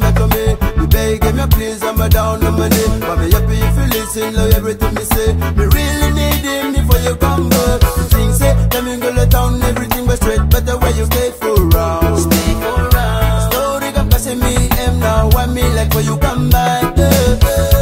come back me. You begging me please, I'm a down on my knee. But me happy if you listen, love everything me say. Me really need him before you come back. The things say, let me go to town, everything but straight. but the way you stay for round. Stay for round. Story come passing me, and now I me like for you come back. Yeah.